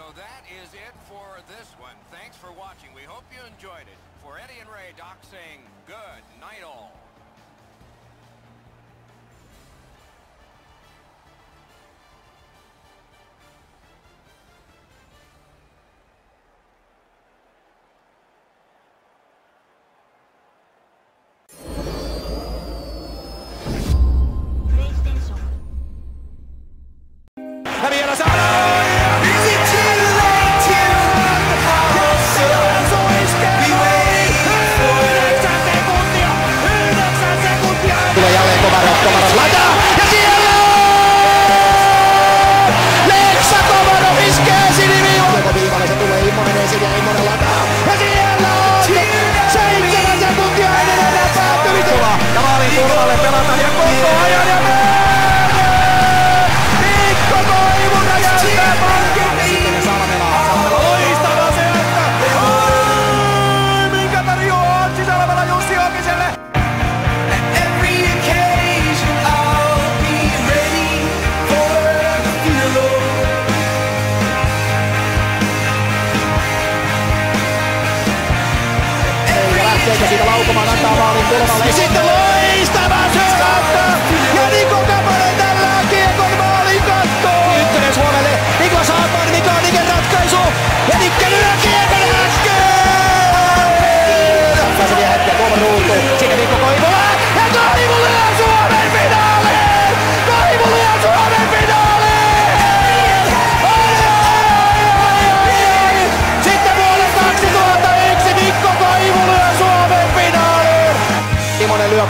So that is it for this one. Thanks for watching. We hope you enjoyed it. For Eddie and Ray, Doc saying good night all.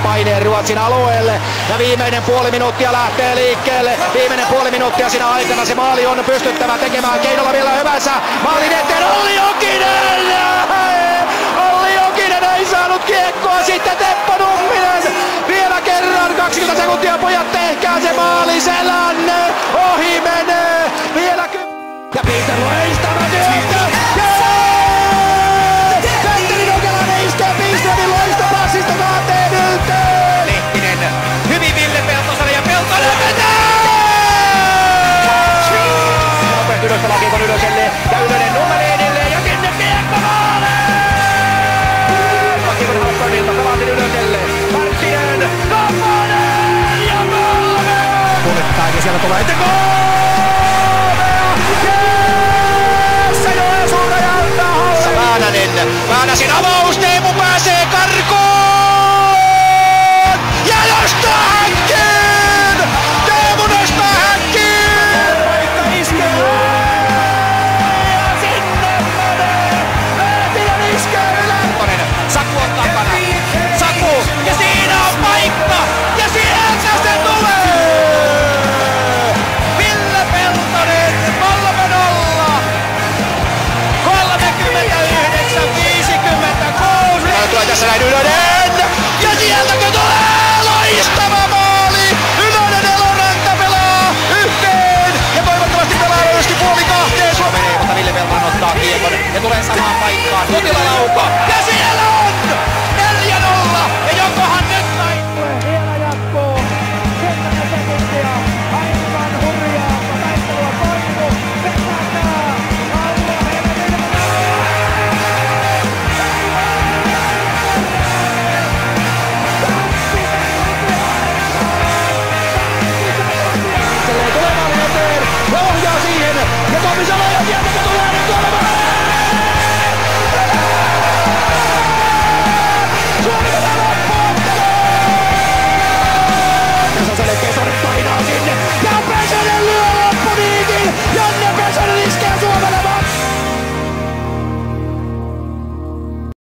paineen Ruotsin alueelle. Ja viimeinen puoli minuuttia lähtee liikkeelle. Viimeinen puoli minuuttia siinä aikana se maali on pystyttävä tekemään keinolla vielä hyvänsä. Maalin eteen Olli Jokinen! Olli Jokinen ei saanut kiekkoa sitten Teppo Numminen. Vielä kerran 20 sekuntia pojat tehkää se maali selänne. Ohi menee. Vielä ky- Ja Peter Loistava ja siellä tulee eteen Yes! Se Joensuu räjäyttää hallin! Niin. Väänänen, Väänäsin avaus! 跟上来